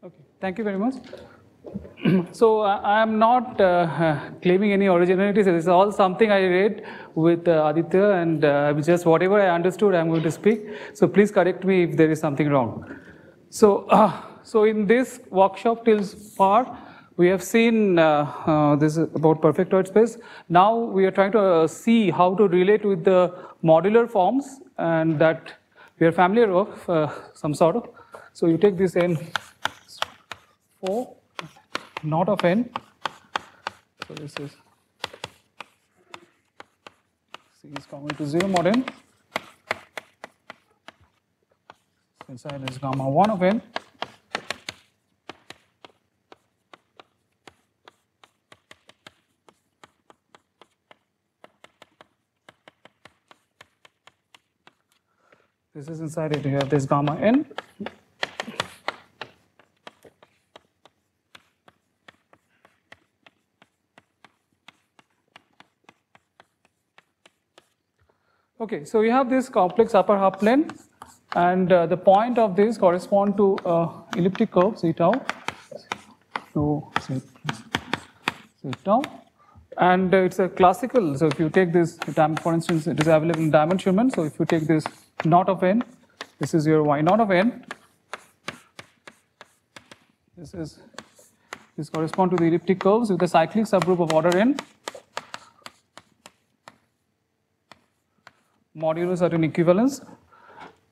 Okay, thank you very much. so uh, I am not uh, claiming any originality. This is all something I read with uh, Aditya, and uh, just whatever I understood, I'm going to speak. So please correct me if there is something wrong. So, uh, so in this workshop till far, we have seen uh, uh, this about perfectoid space. Now we are trying to uh, see how to relate with the modular forms, and that we are familiar of some sort of. So you take this n 4 not of n. So this is C is coming to 0 mod n. Inside is gamma 1 of n. This is inside it, you have this gamma n. Okay, so we have this complex upper half plane, and uh, the point of this correspond to uh, elliptic curve c tau. So, c tau, and uh, it's a classical. So if you take this, for instance, it is available in dimensionment. So if you take this naught of n, this is your y naught of n. This is this correspond to the elliptic curves with the cyclic subgroup of order n. modulo certain equivalence.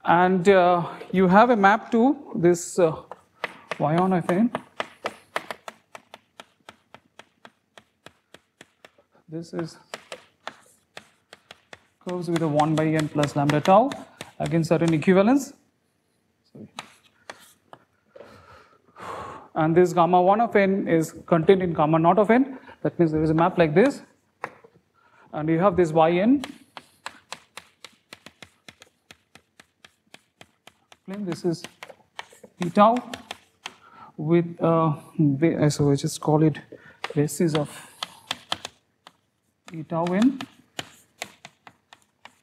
And uh, you have a map to this uh, y on n. This is curves with a 1 by n plus lambda tau against certain equivalence. Sorry. And this gamma 1 of n is contained in gamma naught of n. That means there is a map like this. And you have this yn plane. This is p tau with uh, so I just call it basis of p tau n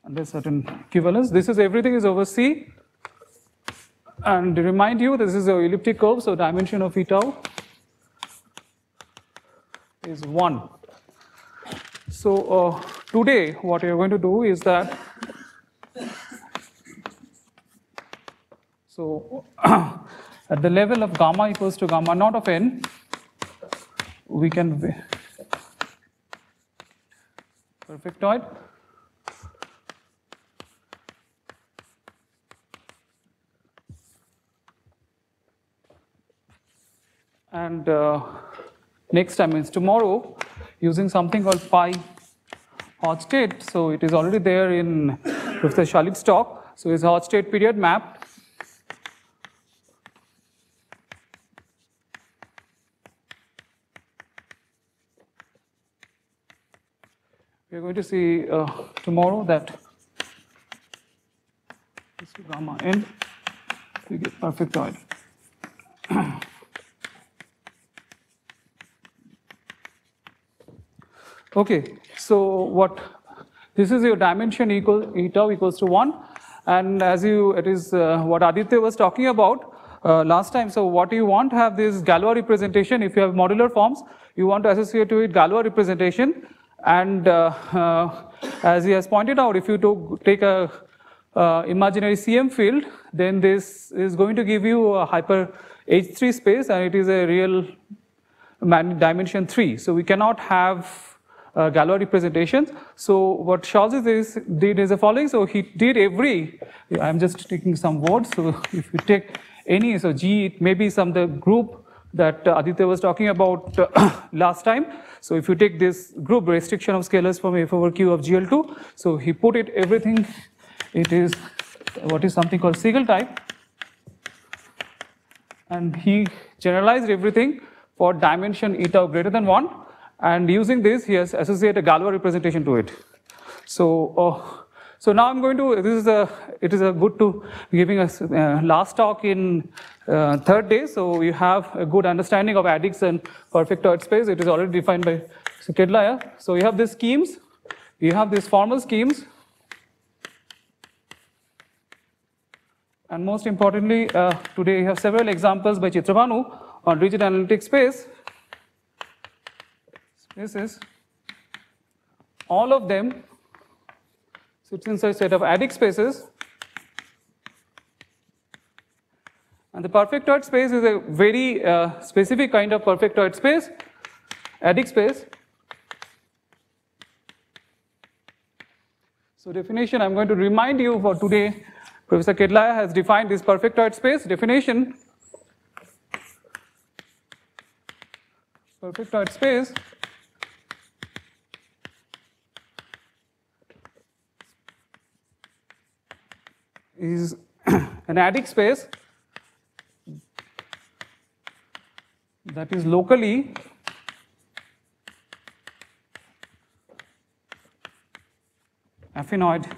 under certain equivalence. This is everything is over C. And remind you, this is a elliptic curve, so dimension of p tau is one. So uh, today, what we are going to do is that So at the level of gamma equals to gamma naught of n, we can perfectoid. And uh, next time is tomorrow using something called pi Hodge-Tate. So it is already there in Professor Shalit's talk. So it's Hodge-Tate period map going to see uh, tomorrow that this is gamma n, we get perfectoid. okay, so what this is your dimension equal e tau equals to one, and as you it is uh, what Aditya was talking about uh, last time. So what you want to have this Galois representation. If you have modular forms, you want to associate to it Galois representation. And uh, uh, as he has pointed out, if you take a uh, imaginary CM field, then this is going to give you a hyper H3 space, and it is a real dimension 3. So we cannot have uh, Galois representations. So what Scholze, did is the following. So he did every, I'm just taking some words. So if you take any, so G, it may be some the group that uh, Aditya was talking about uh, last time. So if you take this group restriction of scalars from F over Q of GL2, so he put it everything, it is what is something called Siegel type. And he generalized everything for dimension eta greater than 1. And using this, he has associated a Galois representation to it. So, uh, so now I'm going to, this is a, it is a good to giving us uh, last talk in uh, third day. So you have a good understanding of addicts and perfectoid space. It is already defined by Kedlaya. So you have these schemes, you have these formal schemes. And most importantly, uh, today we have several examples by Chitrabhanu on rigid analytic space. Spaces. All of them sits inside a set of adic spaces. And the perfectoid space is a very uh, specific kind of perfectoid space, adic space. So definition, I'm going to remind you for today Professor Kedlaya has defined this perfectoid space definition. Perfectoid space is an adic space that is locally affinoid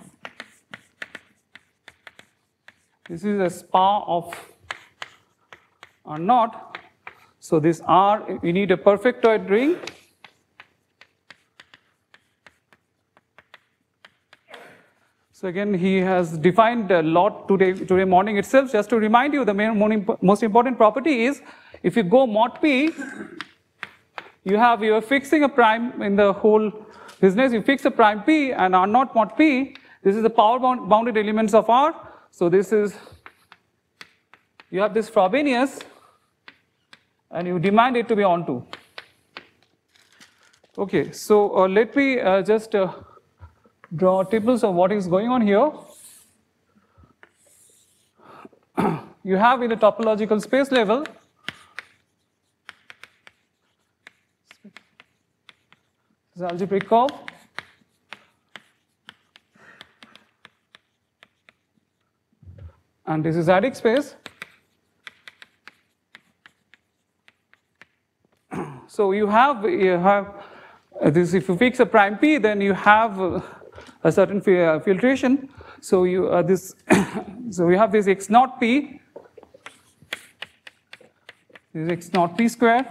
this is a spa of R naught. So this R, we need a perfectoid ring. So again, he has defined a lot today, today morning itself. Just to remind you, the main, most important property is if you go mod P, you have, you are fixing a prime in the whole business, you fix a prime P and R naught mod P, this is the power bound, bounded elements of R. So this is, you have this Frobenius and you demand it to be onto. Okay, so uh, let me uh, just uh, draw tables of what is going on here. you have in the topological space level, this algebraic curve, and this is adic space. so you have, you have this, if you fix a prime p, then you have a certain uh, filtration. So you uh, this, so we have this x naught p, this is x naught p square.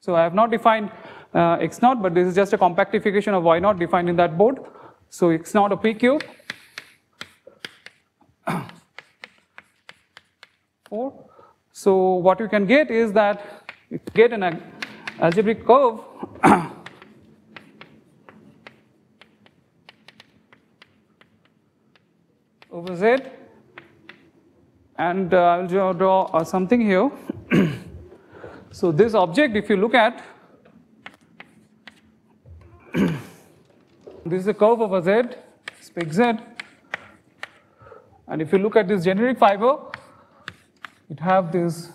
So I have not defined uh, x naught, but this is just a compactification of y naught defined in that board. So x naught of p cube 4. So what you can get is that you get an algebraic curve Z and uh, I'll draw, draw uh, something here. so this object if you look at this is a curve over Z, speak Z and if you look at this generic fiber it have this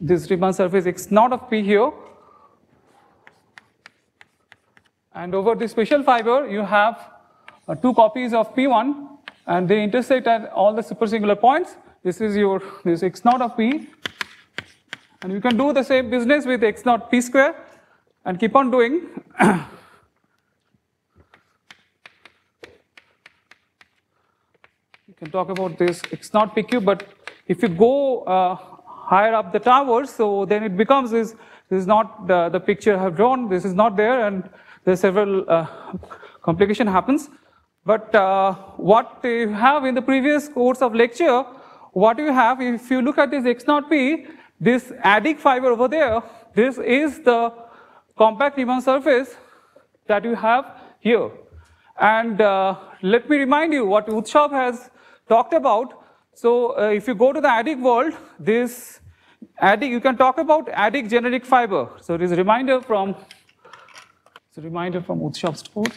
this Riemann surface x naught of P here. And over this special fiber, you have uh, two copies of P1 and they intersect at all the supersingular points. This is your this x naught of P. And you can do the same business with x naught P square and keep on doing. you can talk about this x naught PQ, but if you go uh, higher up the towers, so then it becomes this, this is not the, the picture I have drawn, this is not there, and there's several uh, complication happens. But uh, what you have in the previous course of lecture, what you have, if you look at this x naught p, this adic fiber over there, this is the compact Riemann surface that you have here. And uh, let me remind you what Uthschaub has talked about so uh, if you go to the adic world, this adic, you can talk about adic generic fiber. So it is a reminder from, it's a reminder from Uthschaub's code.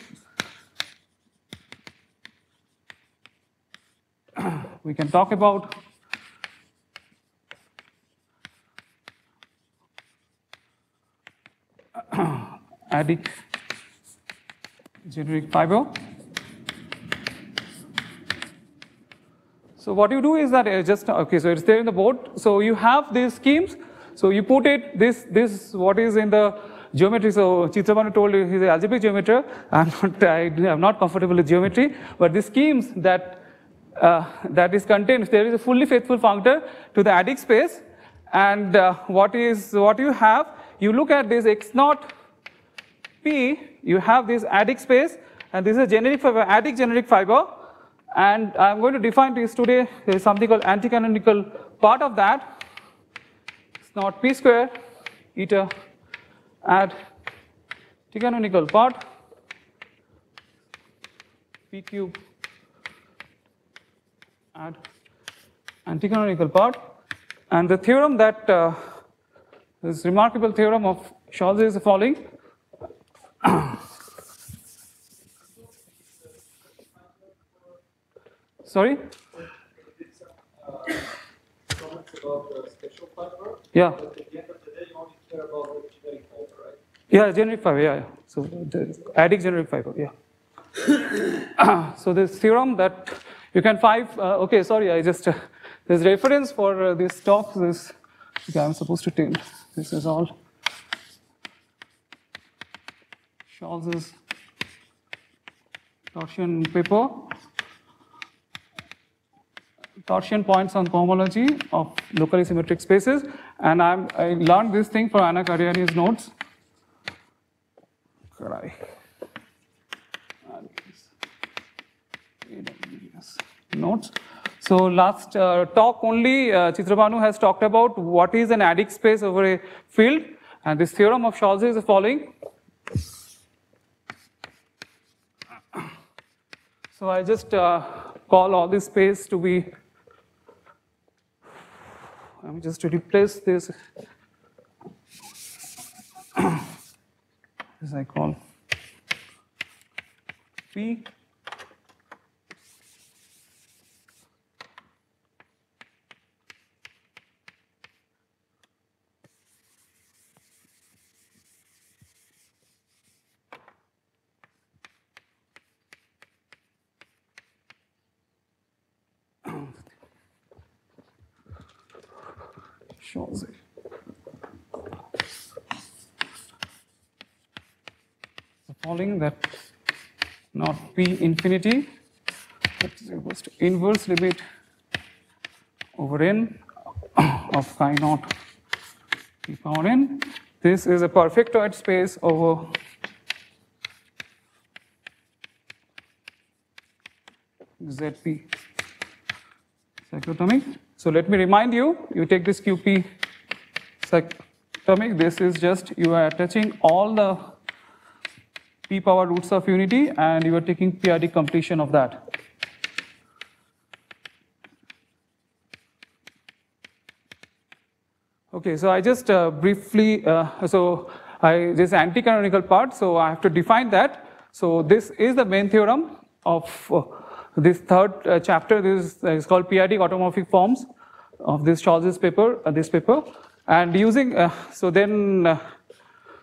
We can talk about adic generic fiber. So what you do is that uh, just, okay, so it's there in the board. So you have these schemes. So you put it, this, this, what is in the geometry. So Chitrabhanu told you he's an algebraic geometer. I'm not, I, am not comfortable with geometry, but the schemes that, uh, that is contained, there is a fully faithful functor to the adic space. And uh, what is, what you have, you look at this x naught p, you have this adic space, and this is a generic fiber, adic generic fiber. And I'm going to define this today. There is something called anti-canonical part of that. It's not p square eta add anti-canonical part p cube add anti-canonical part. And the theorem that uh, this remarkable theorem of Scholze is the following. Sorry? Yeah. Yeah, generic fiber, yeah. So the adic generic fiber, yeah. so this theorem that you can find, uh, okay, sorry, I just, there's reference for uh, this talk, this, okay, I'm supposed to tell, this is all Scholze's torsion paper torsion points on cohomology of locally symmetric spaces. And I'm, I learned this thing for Ana Caraiani's notes. Notes. So last uh, talk only, uh, has talked about what is an adic space over a field. And this theorem of Scholze is the following. So I just uh, call all this space to be I'm just to replace this as I call P Chance. Following that not p infinity that is equals to inverse limit over n of chi naught p power n. This is a perfectoid space over ZP cyclotomic. So let me remind you, you take this QP cyclotomic, this is just, you are attaching all the p power roots of unity and you are taking p-adic completion of that. Okay, so I just uh, briefly, uh, so I, this anti-canonical part, so I have to define that. So this is the main theorem of uh, this third uh, chapter this is called p-adic automorphic forms of this Scholze's paper, uh, this paper, and using uh, so then uh,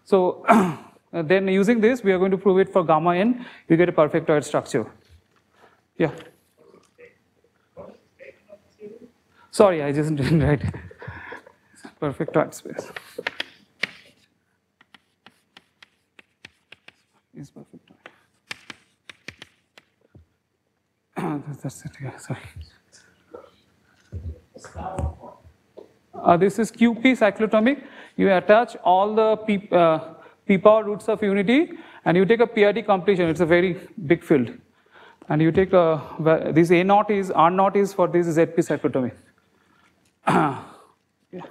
so then using this we are going to prove it for gamma n. We get a perfectoid structure. Yeah. Sorry, I just didn't write perfect perfectoid space. That's it, yeah, sorry. Uh, this is QP cyclotomic. You attach all the P, uh, P power roots of unity and you take a p-adic completion. It's a very big field. And you take a, this A naught is, R naught is for this ZP cyclotomic. yeah.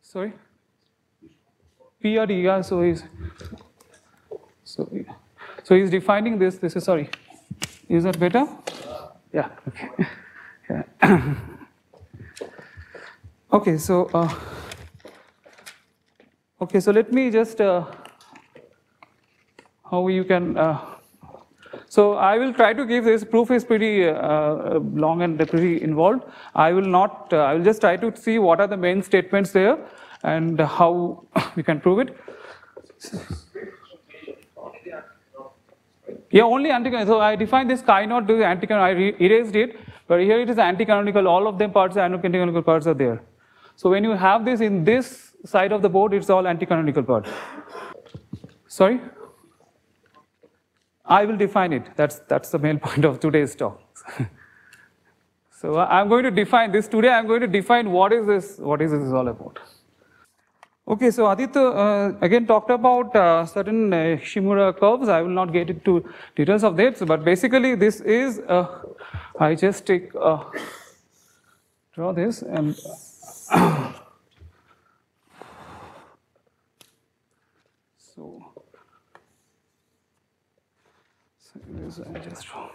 Sorry? PRD, yeah, so he's, so, so he's defining this, this is, sorry, is that better? Yeah, okay. Yeah. okay, so, uh, okay, so let me just, uh, how you can, uh, so I will try to give this, proof is pretty uh, long and pretty involved. I will not, uh, I will just try to see what are the main statements there and how we can prove it. Yeah, only anti-canonical. So I defined this naught to anti-canonical. I erased it, but here it is anti-canonical. All of them parts, anti-canonical parts are there. So when you have this in this side of the board, it's all anti-canonical part. Sorry? I will define it. That's, that's the main point of today's talk. so I'm going to define this today. I'm going to define what is this, what is this all about. Okay, so Aditya uh, again talked about uh, certain uh, Shimura curves. I will not get into details of that, but basically this is, uh, I just take, uh, draw this and so, so this I just draw.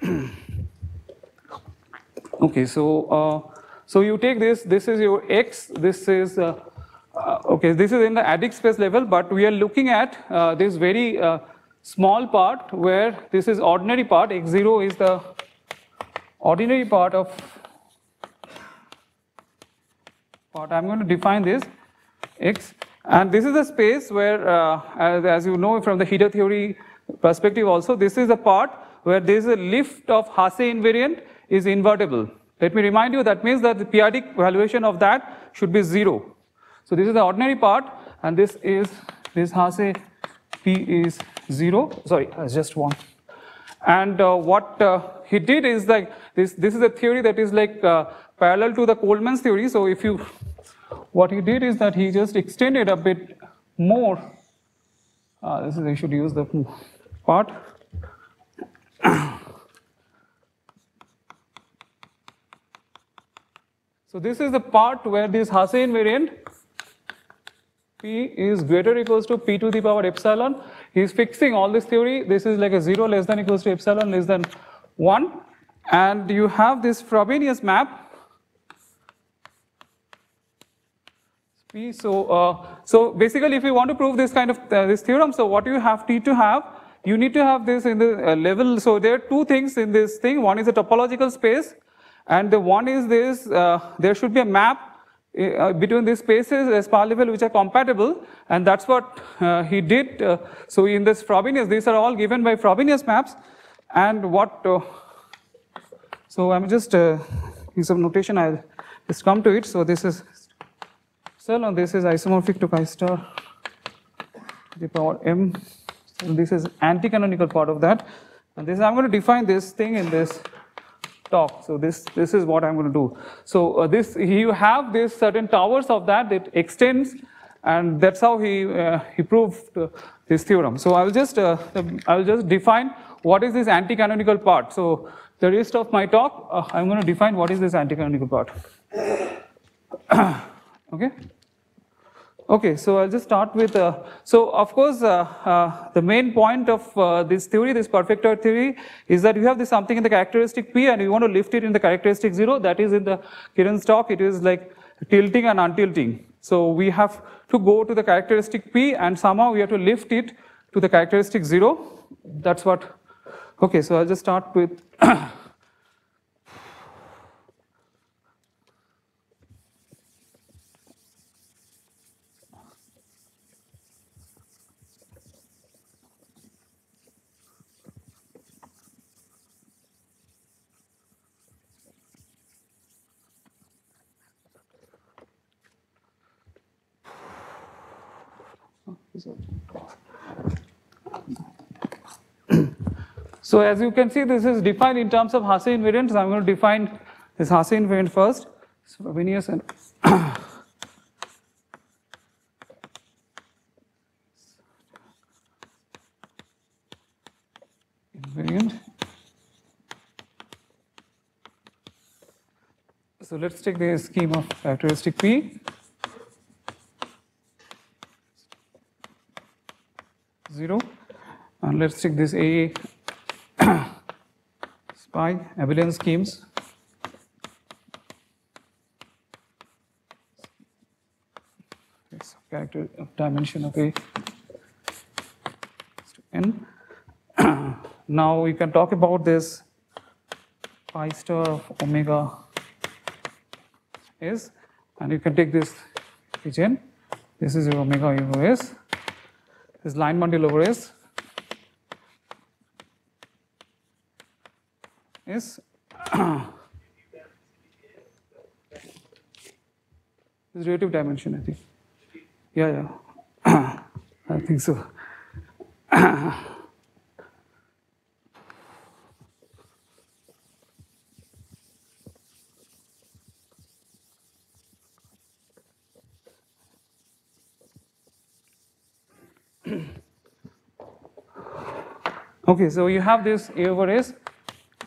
okay, so uh, so you take this, this is your x, this is, uh, uh, okay, this is in the adic space level, but we are looking at uh, this very uh, small part where this is ordinary part, x0 is the ordinary part of part. I'm going to define this x, and this is a space where, uh, as, as you know from the Hida theory perspective also, this is a part where there is a lift of Hasse invariant is invertible. Let me remind you that means that the p-adic valuation of that should be zero. So this is the ordinary part and this is, this Hasse P is zero, sorry, just one. And uh, what uh, he did is like, this, this is a theory that is like uh, parallel to the Coleman's theory. So if you, what he did is that he just extended a bit more. Uh, this is, I should use the part. So this is the part where this Hasse invariant P is greater or equals to P to the power epsilon. He is fixing all this theory. This is like a 0 less than equals to epsilon less than 1. And you have this Frobenius map. P. So, uh, so basically if you want to prove this kind of uh, this theorem, so what you have need to have, you need to have this in the uh, level. So there are two things in this thing. One is a topological space and the one is this, uh, there should be a map uh, between these spaces as power level which are compatible and that's what uh, he did. Uh, so in this Frobenius, these are all given by Frobenius maps and what, uh, so I'm just, uh, use some notation, I'll just come to it. So this is epsilon, this is isomorphic to chi star the power m. So this is anti-canonical part of that. And this, I'm going to define this thing in this talk. So this, this is what I'm going to do. So uh, this, you have these certain towers of that, it extends, and that's how he, uh, he proved uh, this theorem. So I'll just, uh, I'll just define what is this anti-canonical part. So the rest of my talk, uh, I'm going to define what is this anti-canonical part. okay. Okay, so I'll just start with, uh, so of course, uh, uh, the main point of uh, this theory, this perfectoid theory, is that you have this something in the characteristic P and you want to lift it in the characteristic zero, that is in the Kiran's talk, it is like tilting and untilting. So we have to go to the characteristic P and somehow we have to lift it to the characteristic zero. That's what, okay, so I'll just start with So as you can see, this is defined in terms of Hasse invariant. So I'm going to define this Hasse invariant first. So Frobenius and invariant. So let's take the scheme of characteristic P. Zero, and let's take this A spy abelian schemes. Character of dimension of A n. now we can talk about this pi star of omega s, and you can take this region. This is your omega over s. This line bundle over s is is relative dimension, I think. Yeah, yeah. I think so. okay, so you have this A over S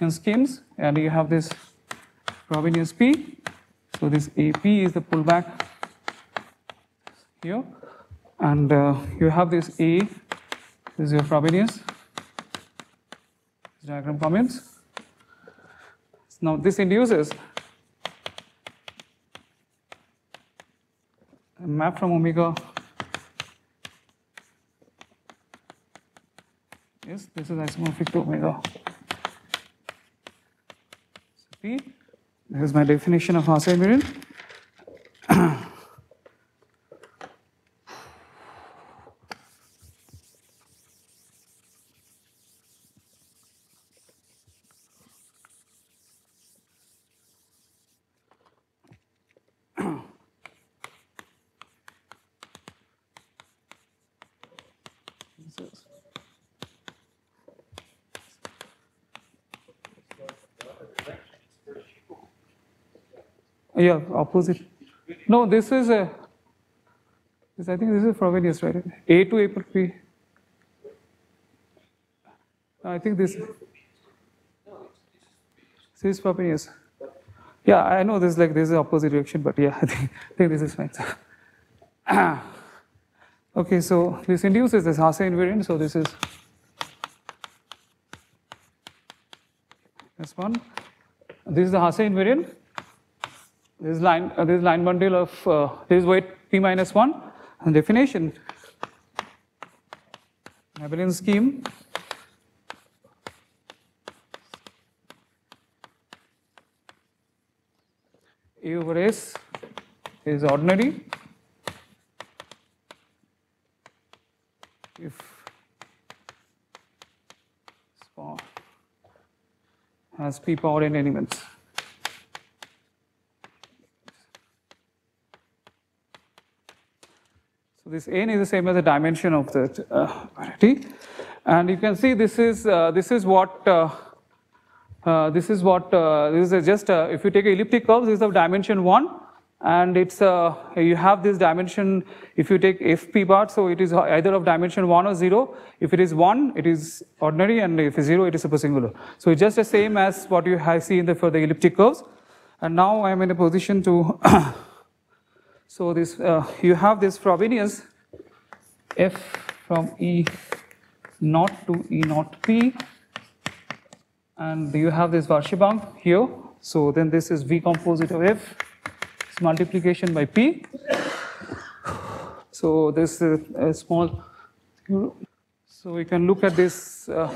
in schemes, and you have this Frobenius P. So this AP is the pullback here, and uh, you have this A. This is your Frobenius. Diagram comments. Now this induces a map from omega. Yes, this is isomorphic to omega. So P. This is my definition of Hasse invariant. Yeah, opposite. No, this is a. This, I think this is Frobenius, right? A to A plus P. I think this. This is Frobenius. Yeah, I know this is like this is opposite direction, but yeah, I think, I think this is fine. okay, so this induces this Hasse invariant. So this is this one. This is the Hasse invariant. This is line, uh, this is line bundle of uh, this is weight p minus one, and definition. Abelian scheme. A over S is ordinary. If has p power n elements. This n is the same as the dimension of the uh, and you can see this is uh, this is what uh, uh, this is what uh, this is just uh, if you take elliptic curves, this is of dimension one, and it's you have this dimension. If you take fp bar, so it is either of dimension one or zero. If it is one, it is ordinary, and if it's zero, it is supersingular. So it's just the same as what you have in the for the elliptic curves. And now I am in a position to. so this uh, you have this Frobenius f from E naught to E naught p and you have this Verschiebung here. So then this is V composite of F, it's multiplication by P. So this is a small, so we can look at this. Uh,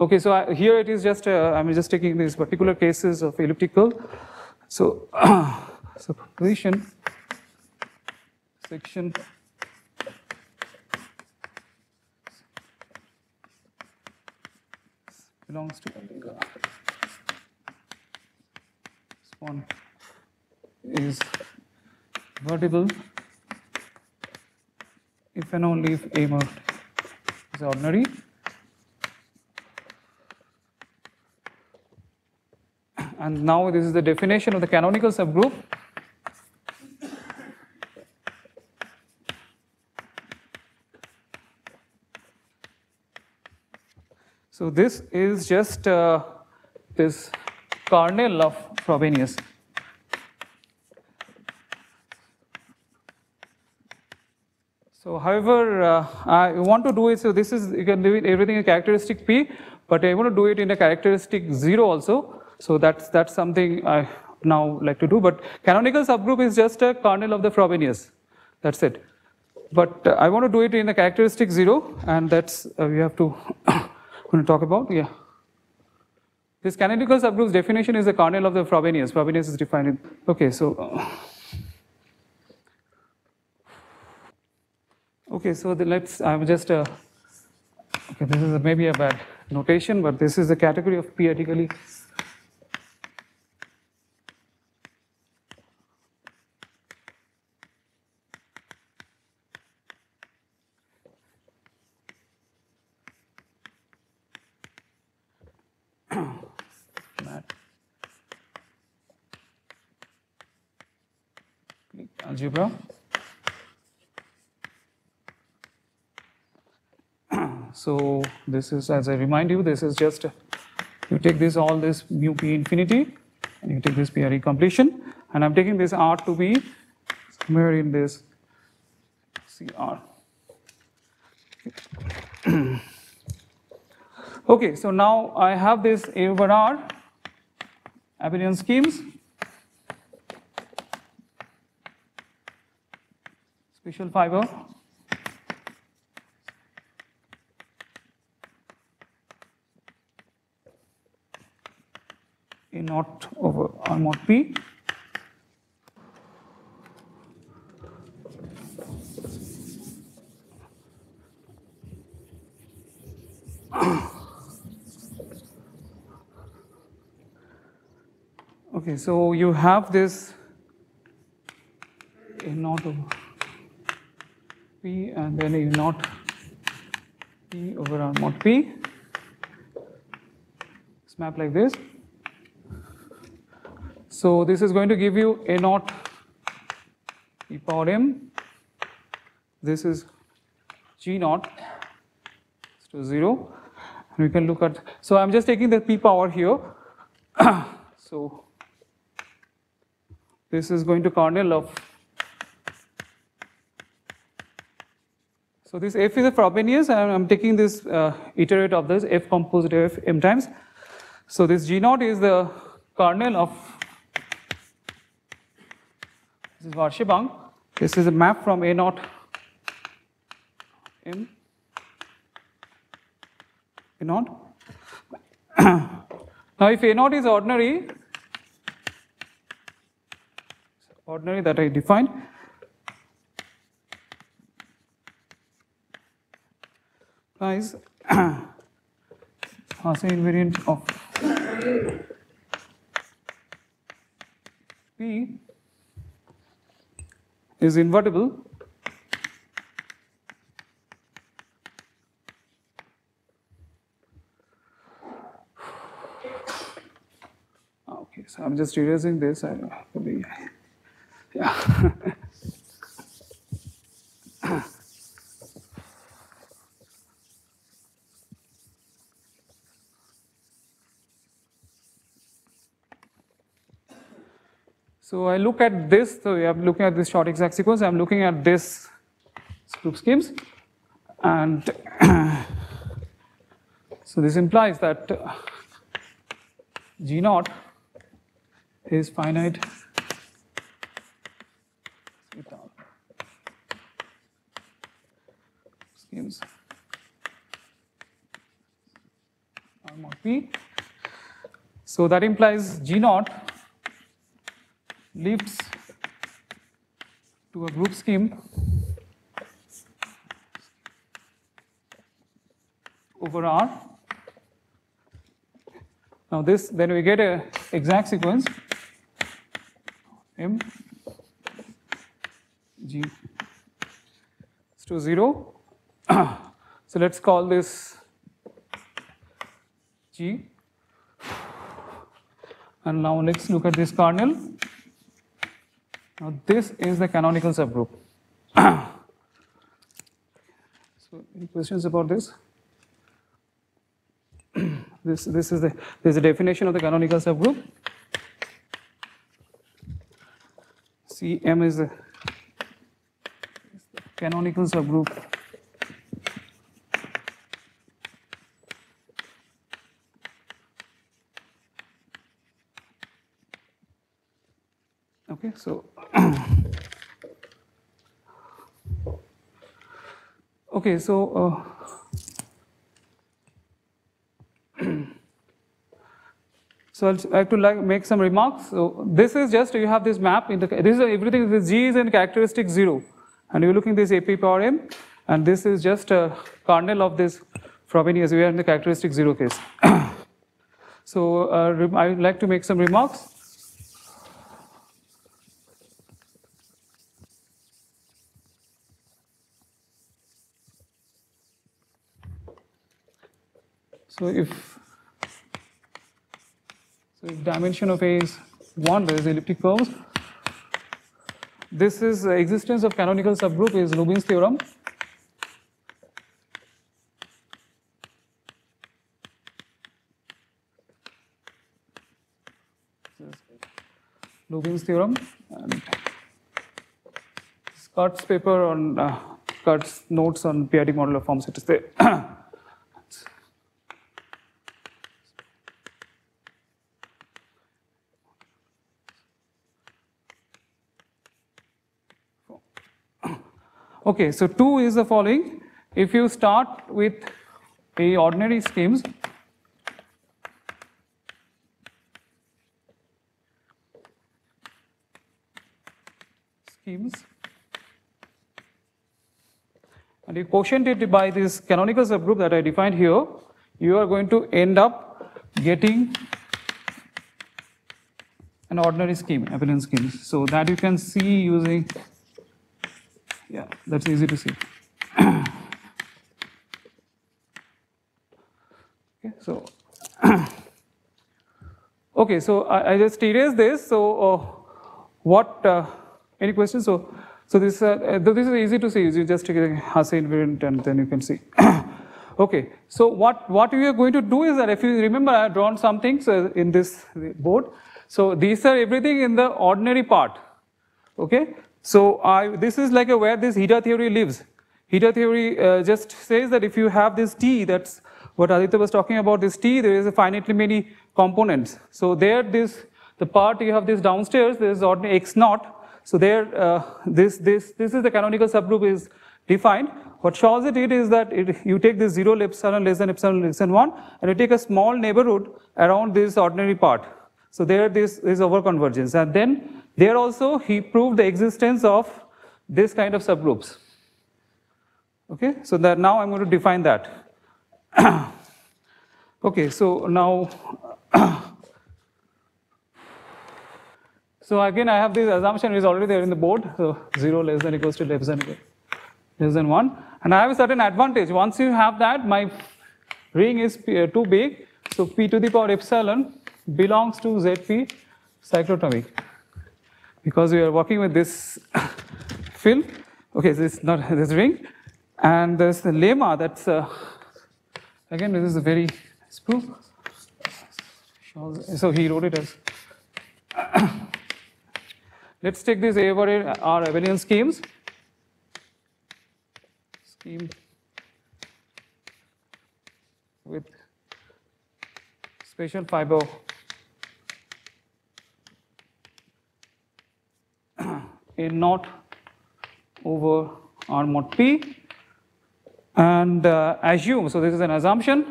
okay, so I, here it is just, uh, I'm just taking these particular cases of elliptical. So, so position, section, belongs to. This one is vertible if and only if A mod is ordinary. And now this is the definition of the canonical subgroup. So this is just uh, this kernel of Frobenius. So however, uh, I want to do it, so this is, you can do it everything in characteristic P, but I want to do it in a characteristic 0 also. So that's, that's something I now like to do, but canonical subgroup is just a kernel of the Frobenius. That's it. But uh, I want to do it in a characteristic 0, and that's, uh, we have to going to talk about? Yeah. This canonical subgroup's definition is a kernel of the Frobenius. Frobenius is defined in, okay, so. Uh, okay, so the, let's, I'm just, uh, okay, this is maybe a bad notation, but this is the category of p-adically algebra. so this is, as I remind you, this is just, you take this all this mu p infinity, and you take this PRE completion, and I'm taking this R to be somewhere in this CR. okay, so now I have this A over R abelian schemes. Special fiber. A naught over R mod P. Okay, so you have this A naught over P and then A naught P over R mod P. It's mapped like this. So this is going to give you A naught e power m. This is G naught to 0. And we can look at, so I'm just taking the p power here. so this is going to kernel of, so this f is a Frobenius and I'm taking this uh, iterate of this f composite f m times. So this G naught is the kernel of, this is Verschiebung. This is a map from A naught m A naught. now if A naught is ordinary, ordinary that I defined. Is Hasse invariant of P is invertible Okay, so I'm just erasing this. I maybe yeah. so I look at this, so I'm looking at this short exact sequence, I'm looking at this group schemes. And so this implies that uh, G naught is finite schemes R P. So that implies G naught lifts to a group scheme over R. Now this, then we get a exact sequence M G is to 0. so let's call this G. And now let's look at this kernel. Now this is the canonical subgroup. so any questions about this? this this is the this is the definition of the canonical subgroup. CM is the, is the canonical subgroup. Okay, so okay, so uh, So I'll, I have to like make some remarks. So this is just you have this map in the this is everything. This G is in characteristic zero, and you're looking this AP power m, and this is just a kernel of this Frobenius. We are in the characteristic zero case. so uh, I would like to make some remarks. So if so if dimension of A is 1 there is elliptic curves, this is uh, existence of canonical subgroup is Lubin's theorem. Lubin's theorem and Katz's paper on uh, Katz's notes on p-adic model of form set there. Okay, so two is the following. If you start with a ordinary schemes, schemes, and you quotient it by this canonical subgroup that I defined here, you are going to end up getting an ordinary scheme, abelian scheme. So that you can see using yeah, that's easy to see. okay, so okay, so I, I, just erase this. So uh, what? Uh, any questions? So so this uh, this is easy to see. You just take a Hasse invariant and then you can see. okay, so what what we are going to do is that if you remember, I have drawn some things uh, in this board. So these are everything in the ordinary part. Okay, so I, this is like a, where this Hida theory lives. Hida theory uh, just says that if you have this T, that's what Aditya was talking about, this T, there is a finitely many components. So there, this the part you have this downstairs, there is ordinary X naught. So there, uh, this, this, this is the canonical subgroup is defined. What shows it, is that it, you take this 0 epsilon less than epsilon less than 1, and you take a small neighborhood around this ordinary part. So there this is overconvergence. And then there also, he proved the existence of this kind of subgroups. Okay, so that now I'm going to define that. okay, so now, so again, I have this assumption is already there in the board. So 0 less than equals to less than less than 1. And I have a certain advantage. Once you have that, my ring is uh, too big. So p to the power epsilon belongs to Zp cyclotomic because we are working with this fill. Okay, so it's not this ring. And there's the lemma that's, uh, again, this is a very proof. So he wrote it as, let's take this over our abelian schemes. Scheme with spatial fiber A naught over R mod P and uh, assume, so this is an assumption,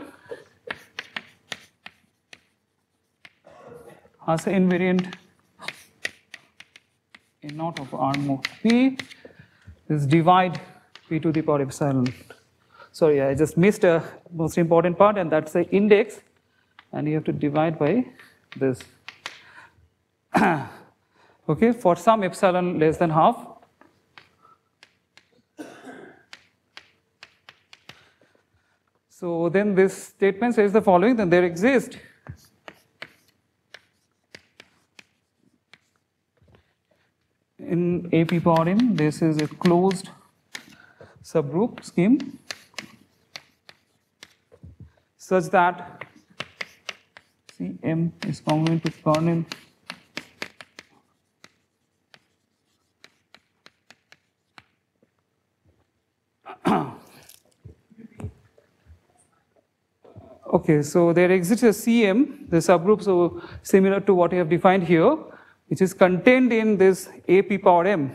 Hasse invariant A naught of R mod P is divide P to the power epsilon. Sorry, I just missed a most important part and that's the index and you have to divide by this. okay, for some epsilon less than half. So then this statement says the following, then there exist in AP power m, this is a closed subgroup scheme such that Cm is congruent to kernel Okay, so there exists a CM, the subgroup, so similar to what you have defined here, which is contained in this AP power M.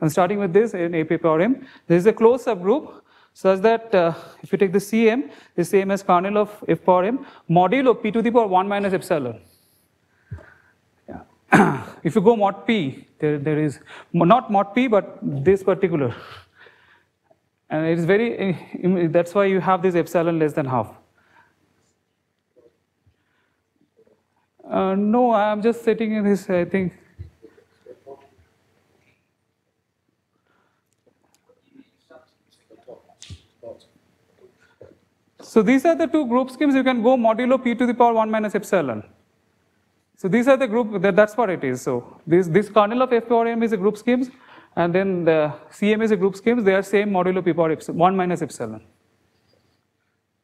I'm starting with this in AP power M. There is a closed subgroup such that uh, if you take the CM, the same as kernel of F power M, modulo P to the power 1 minus epsilon. Yeah. if you go mod P, there, there is not mod P, but this particular. And it is very, that's why you have this epsilon less than half. Uh, no, I'm just sitting in this, I think. So these are the two group schemes. You can go modulo p to the power 1 minus epsilon. So these are the group, that, that's what it is. So this, this kernel of f power m is a group schemes, and then the cm is a group schemes. They are same modulo p power epsilon, 1 minus epsilon.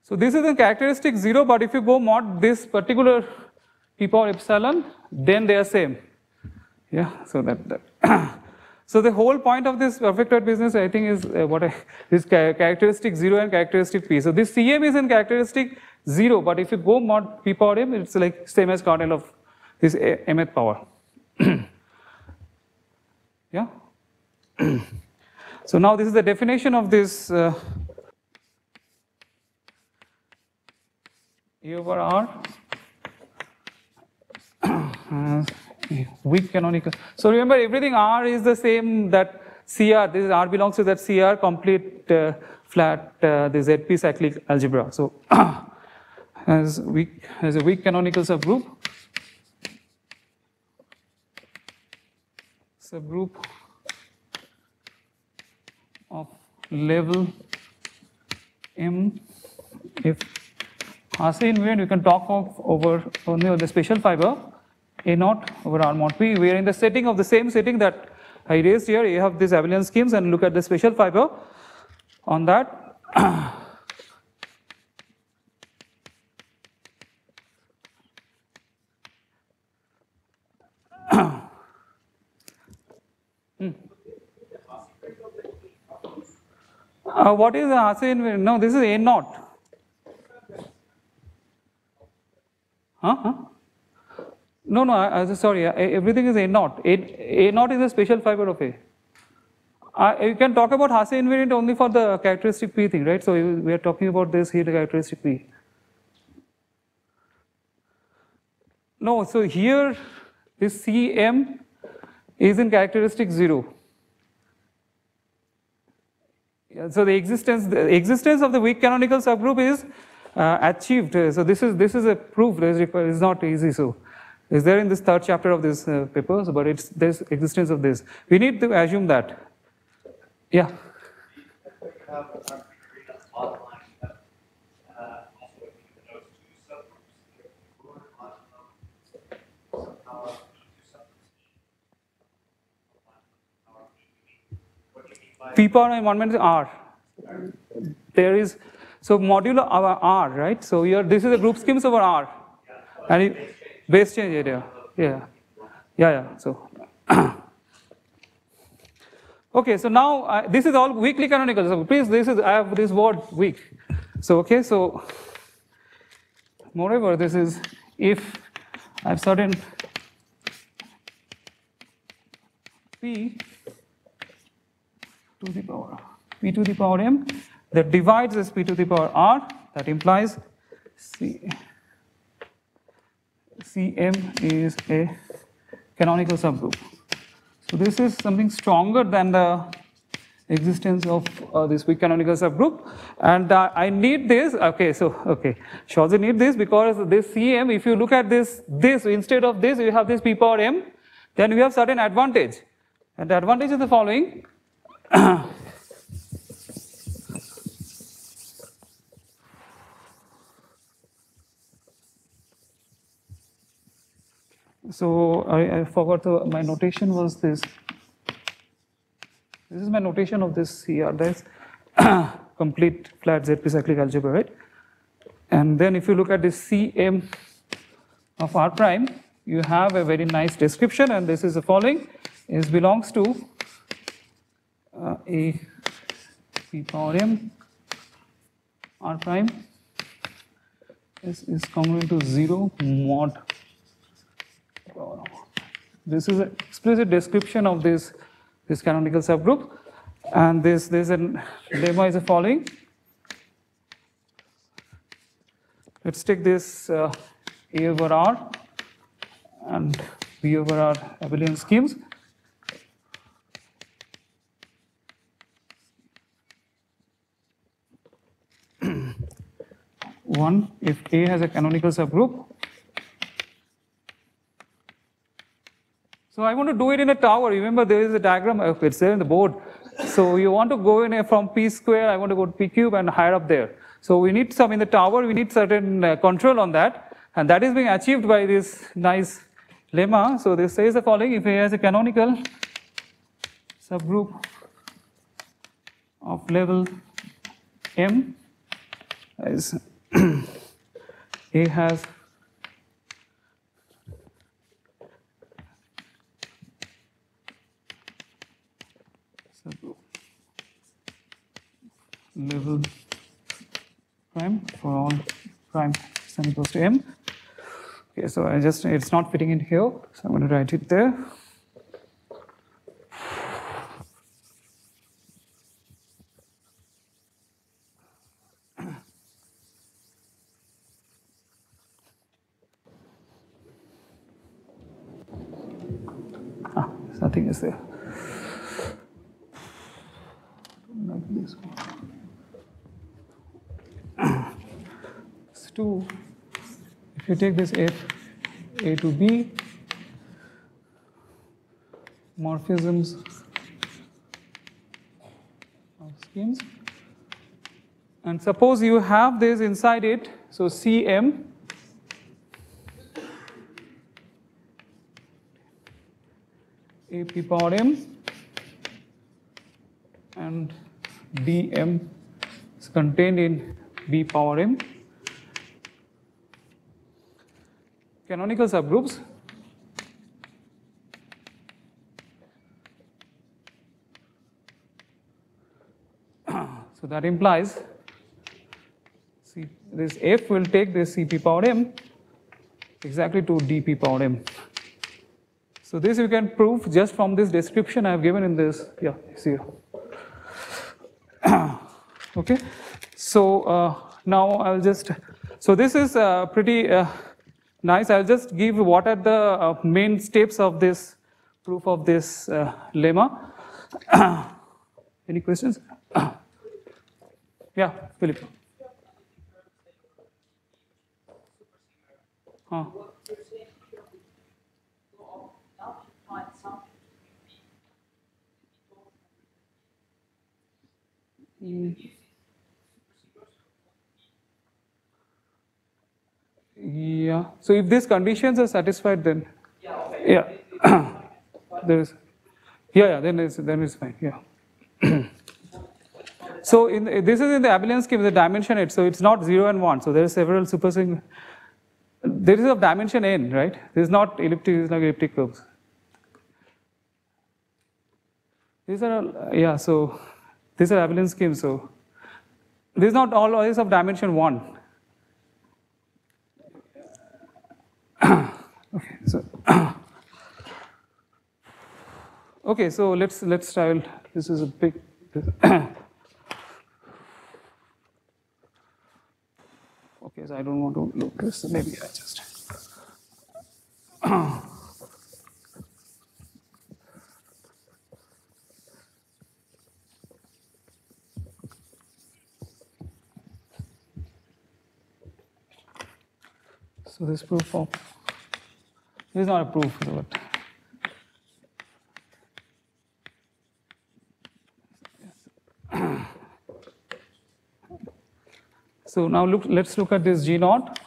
So this is a characteristic 0, but if you go mod this particular p power epsilon, then they are same. Yeah, so that, that so the whole point of this perfectoid business, I think, is uh, what I, is characteristic zero and characteristic p. So this Cm is in characteristic zero, but if you go mod p power m, it's like same as kernel of this mth power. yeah. so now this is the definition of this uh, A over R uh, weak canonical. So remember everything R is the same that CR, this is R belongs to that CR complete uh, flat, uh, the ZP cyclic algebra. So as weak, as a weak canonical subgroup, subgroup of level M if Hasse invariant we can talk of over only on the special fiber A naught over R mod P. We are in the setting of the same setting that I raised here. You have these abelian schemes and look at the special fiber on that. uh, what is the Hasse invariant? No, this is A naught. Huh? huh? No, no, I, sorry, everything is A naught. A, A naught is a special fiber of A. Uh, you can talk about Hasse invariant only for the characteristic P thing, right? So we are talking about this here, the characteristic P. No, so here this Cm is in characteristic 0. so the existence, the existence of the weak canonical subgroup is uh, achieved. So this is this is a proof. It's not easy. So is there in this third chapter of this uh, paper. But it's there's existence of this. We need to assume that. Yeah. P power environment is R. There is so modular R, right? So here this is a group schemes over R. And base change area. Yeah. Yeah, yeah. So okay, so now uh, this is all weakly canonical. So please, this is I have this word weak. So okay, so moreover, this is if I have certain p to the power p to the power m that divides as p to the power r, that implies C, Cm is a canonical subgroup. So this is something stronger than the existence of uh, this weak canonical subgroup. And uh, I need this, okay, so, okay, Scholze need this because this Cm, if you look at this, this, instead of this, you have this p power m, then we have certain advantage. And the advantage is the following. So I, I forgot the, my notation was this. This is my notation of this CR. That's complete flat ZP cyclic algebra, right? And then if you look at this Cm of R prime, you have a very nice description, and this is the following: is belongs to uh, a p power m R prime. This is congruent to zero mod this is an explicit description of this, this canonical subgroup. And this, this lemma is the following. Let's take this uh, A over R and B over R abelian schemes. One, if A has a canonical subgroup, So I want to do it in a tower. Remember, there is a diagram, of it's there in the board. So you want to go in from p square, I want to go to p cube and higher up there. So we need some in the tower, we need certain uh, control on that. And that is being achieved by this nice lemma. So this says the following, if A has a canonical subgroup of level M, as A has level prime for all prime is equals to m. Okay, so I just, it's not fitting in here, so I'm going to write it there. Ah, nothing is there. 2, if you take this F A to B, morphisms of schemes. And suppose you have this inside it, so CM AP power M and DM is contained in B power M. Canonical subgroups. so that implies C, this f will take this cp power m exactly to dp power m. So this you can prove just from this description I have given in this, yeah, see. okay, so uh, now I'll just, so this is uh, pretty uh, nice. I'll just give you what are the uh, main steps of this proof of this uh, lemma. Any questions? yeah, Philip. Huh. Mm. Yeah. So if these conditions are satisfied, then yeah, yeah. there is. Yeah, yeah. Then it's then it's fine. Yeah. so in this is in the abelian scheme, the dimension it. So it's not zero and one. So there are several supersing. There is of dimension n, right? This is not elliptic. This is like elliptic curves. These are all, yeah. So these are abelian schemes. So this is not always of dimension one. Okay, so okay, so let's let's try. This is a big. okay, so I don't want to look this. Maybe I just. So this proof of this is not a proof, but so now look. Let's look at this G naught.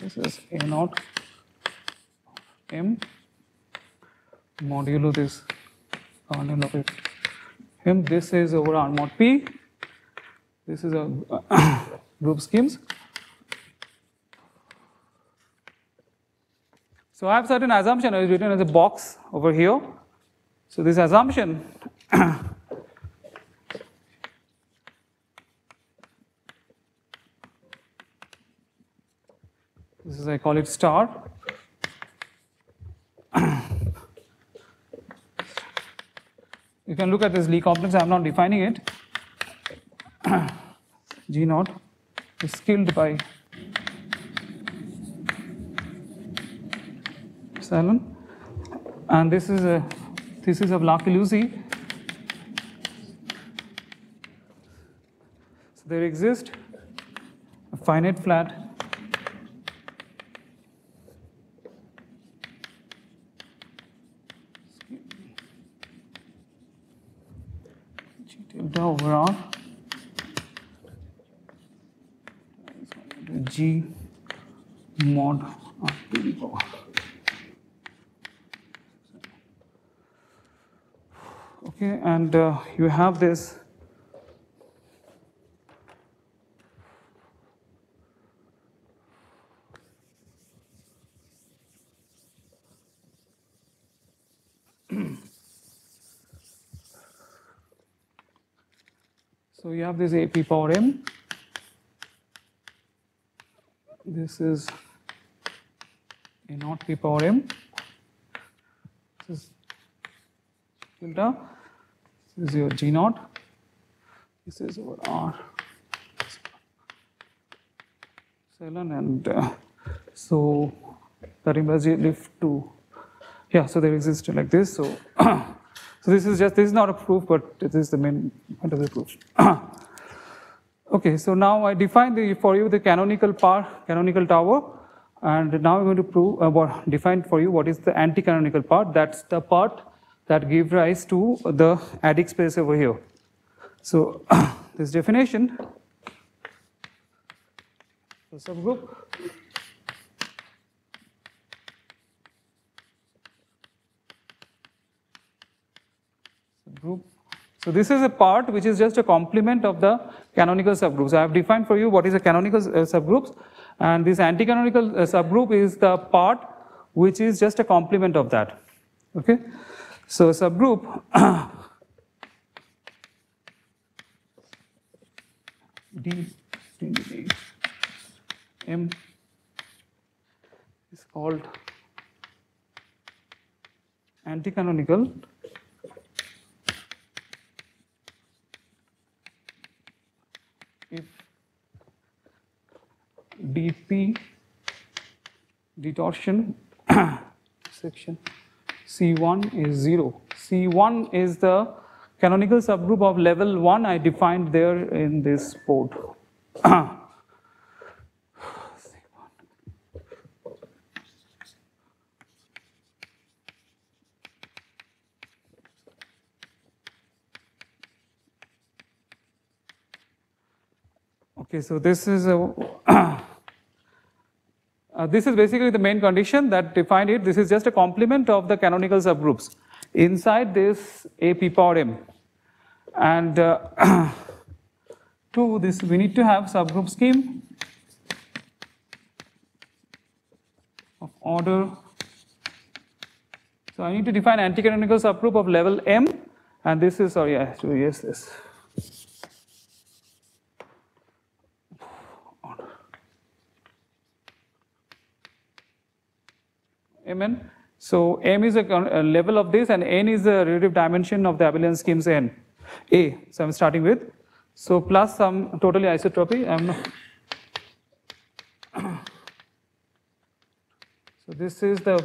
This is A naught M modulo this common of it M. This is over R mod P. This is a group schemes. So I have certain assumption is written as a box over here. So this assumption this is I call it star. you can look at this Lie complex, I am not defining it. G naught is skilled by epsilon and this is a this is of Lacq-Liuzzi. So there exists a finite flat G tilde over R G mod R to the power. Okay, and uh, you have this. so you have this a p power m. This is a naught p power m. This is tilde. This is your g naught. This is over r. Epsilon and uh, so the energy lift to yeah so they exist like this. So so this is just this is not a proof but this is the main point of the proof. Okay so now i define the for you the canonical part canonical tower. And now i'm going to prove uh, what define for you what is the anti-canonical part. That's the part that give rise to the adic space over here so this definition the subgroup subgroup. So this is a part which is just a complement of the canonical subgroups. I have defined for you what is a canonical uh, subgroups and this anti-canonical uh, subgroup is the part which is just a complement of that. Okay. So subgroup D, M is called anti-canonical. If dp distortion section C1 is 0. C1 is the canonical subgroup of level 1 I defined there in this board. Okay, so this is a uh, this is basically the main condition that defined it. This is just a complement of the canonical subgroups inside this AP power M. And uh, to this, we need to have subgroup scheme of order. So I need to define anti-canonical subgroup of level M, and this is sorry, I have to yes this. Mn. So M is a, a, level of this and N is the relative dimension of the abelian schemes N. A, so I'm starting with. So plus some totally isotropy. I'm so this is the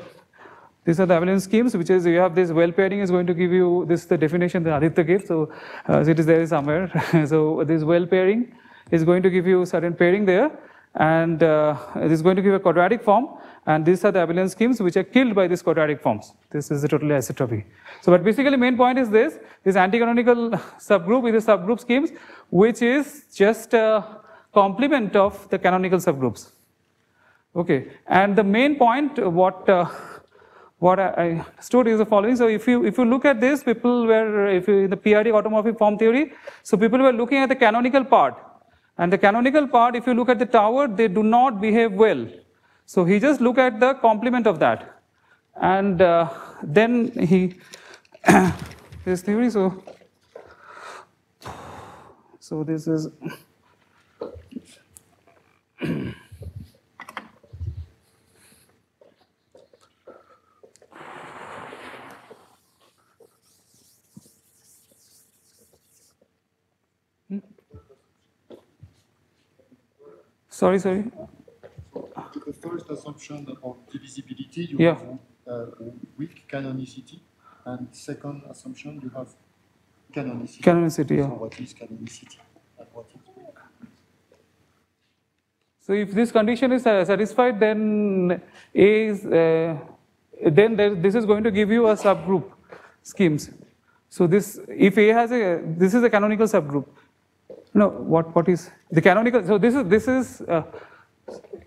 these are the abelian schemes, which is you have this Weil pairing is going to give you this the definition that Aditya gave. So uh, it is there somewhere. so this Weil pairing is going to give you certain pairing there, and uh, it is going to give a quadratic form. And these are the abelian schemes which are killed by these quadratic forms. This is the total isotropy. So, but basically main point is this, this anti-canonical subgroup is a subgroup schemes which is just a complement of the canonical subgroups. Okay, and the main point what uh, what I stood is the following. So if you if you look at this, people were if you, in the p-adic automorphic form theory, so people were looking at the canonical part, and the canonical part, if you look at the tower, they do not behave well. So he just look at the complement of that. And uh, then he, his theory, so, so this is, hmm? Sorry, sorry first assumption of divisibility, you yeah. have uh, weak canonicity, and second assumption, you have canonicity. Canonicity, yeah. So what is canonicity and what is weak? So if this condition is uh, satisfied, then A is, uh, then there, this is going to give you a subgroup schemes. So this, if A has a, this is a canonical subgroup. No, what, what is the canonical? So this is, this is, uh,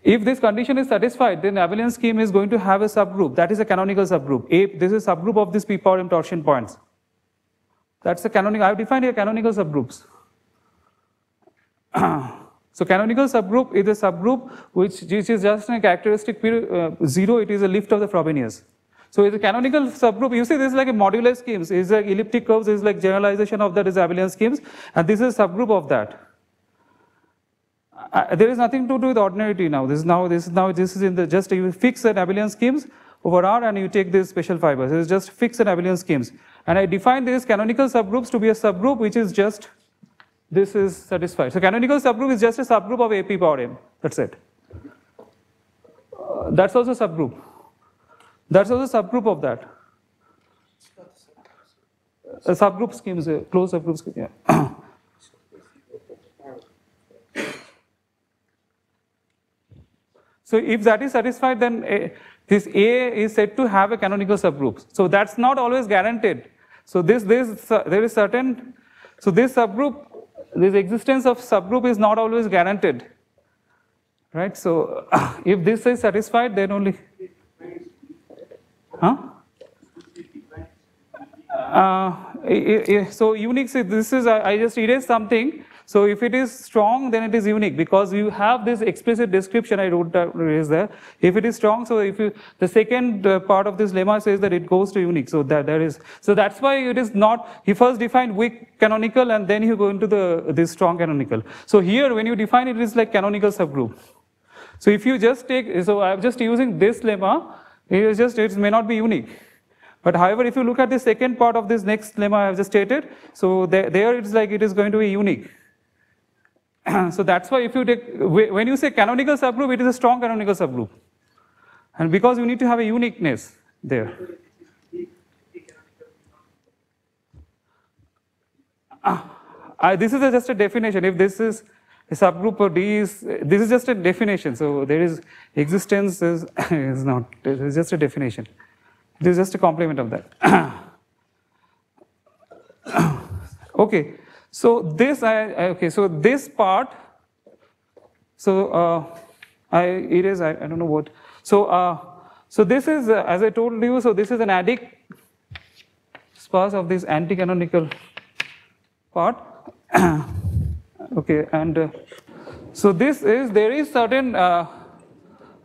if this condition is satisfied, then abelian scheme is going to have a subgroup. That is a canonical subgroup. A, this is a subgroup of these p power m torsion points. That's a canonical. I have defined here canonical subgroups. so canonical subgroup is a subgroup which, which is just a characteristic uh, zero. It is a lift of the Frobenius. So it's a canonical subgroup. You see, this is like a modular schemes. It's like elliptic curves is like generalization of that is abelian schemes, and this is a subgroup of that. There is nothing to do with ordinarity now. This is now this is now this is in the just you fix an abelian schemes over R and you take these special fibers. It's just fix an abelian schemes. And I define these canonical subgroups to be a subgroup which is just this is satisfied. So canonical subgroup is just a subgroup of AP power M. That's it. Uh, that's also subgroup. That's also subgroup of that. A subgroup scheme is a closed subgroup scheme. Yeah. so if that is satisfied, then a, this A is said to have a canonical subgroup. So that's not always guaranteed. So this, this uh, there is certain. So this subgroup, this existence of subgroup is not always guaranteed right? So if this is satisfied, then only, huh? Uh, so unique, this is, I just erased something. So if it is strong, then it is unique because you have this explicit description I wrote is there. If it is strong, so if you, the second uh, part of this lemma says that it goes to unique. So that there is, so that's why it is not, he first defined weak canonical and then you go into the, this strong canonical. So here when you define it, it is like canonical subgroup. So if you just take, so I'm just using this lemma, it is just, it may not be unique. But however, if you look at the second part of this next lemma I have just stated, so there, there it's like it is going to be unique. so that's why if you take, when you say canonical subgroup, it is a strong canonical subgroup. And because you need to have a uniqueness there. Uh, this is a, just a definition. If this is a subgroup of D is, this is just a definition. So there is existence is, is not, it is just a definition. It is just a complement of that. okay, so this, I, okay, so this part, so uh, I erase, I, I don't know what. So, uh, so this is, uh, as I told you, so this is an adic space of this anti-canonical part. Okay, and uh, so this is, there is certain, uh,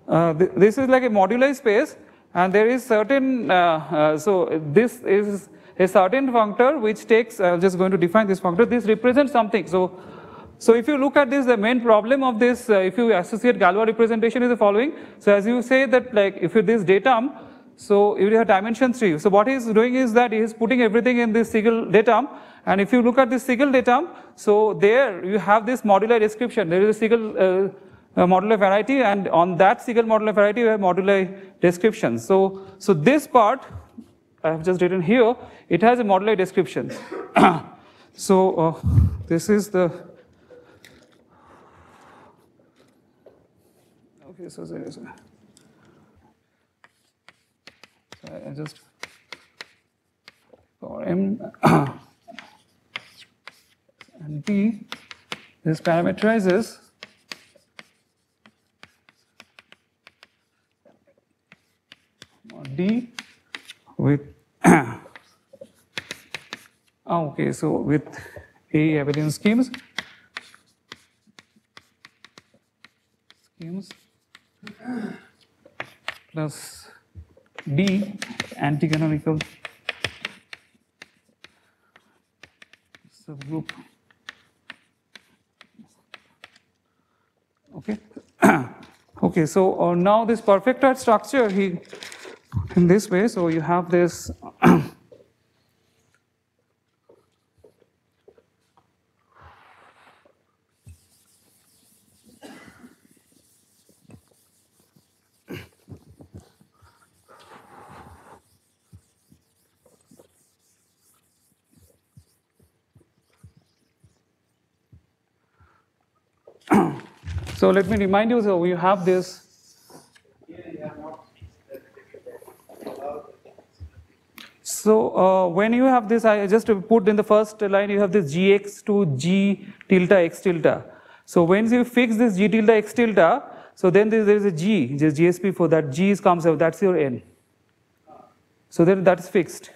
uh, th this is like a moduli space, and there is certain, uh, so this is a certain functor which takes, I'm just going to define this functor, this represents something. So, so if you look at this, the main problem of this, uh, if you associate Galois representation is the following. So as you say that like, if you this datum, so you have dimension 3. So what he is doing is that he is putting everything in this single datum and if you look at this Siegel datum, so there you have this modular description. There is a Siegel uh, modular variety, and on that Siegel modular variety, you have modular description. So, so this part, I have just written here, it has a modular description. so uh, this is the, okay, so there is a, so I just, for M, and B, this parameterizes D with oh, okay, so with A abelian schemes. Schemes. Plus D anti-canonical subgroup. Okay. okay, so uh, now this perfectoid structure he in this way, so you have this So let me remind you, so you have this. So uh, when you have this, I just put in the first line, you have this gx to g tilde x tilde. So when you fix this g tilde x tilde, so then there is a g, just GSP for that g is comes out, that's your n. So then that's fixed.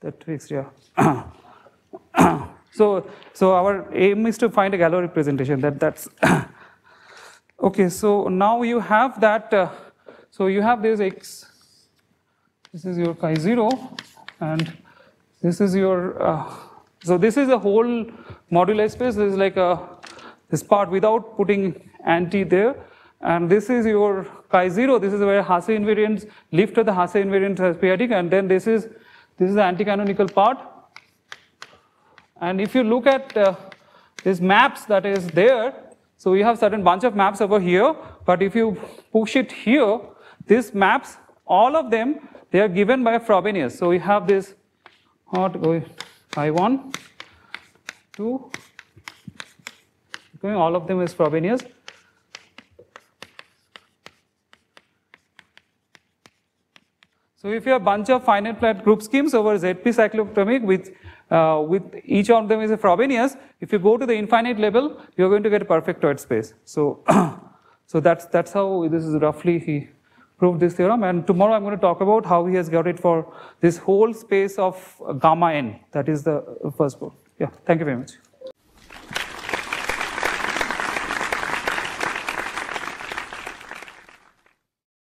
That fixed, yeah. so, so our aim is to find a Galois representation. That that's Okay, so now you have that, uh, so you have this x this is your chi 0, and this is your, uh, so this is a whole moduli space. This is like a, this part without putting anti there. And this is your chi 0. This is where Hasse invariants, lift the Hasse invariant as periodic. And then this is, this is the anti-canonical part. And if you look at uh, these maps that is there, so we have certain bunch of maps over here, but if you push it here, these maps, all of them, they are given by Frobenius. So we have this hot I1, 2, going all of them is Frobenius. So if you have a bunch of finite flat group schemes over ZP cyclotomic with, uh, with each of them is a Frobenius, if you go to the infinite level, you're going to get a perfectoid space. So, so that's, that's how this is roughly he proved this theorem. And tomorrow I'm going to talk about how he has got it for this whole space of gamma n. That is the first book. Yeah, thank you very much.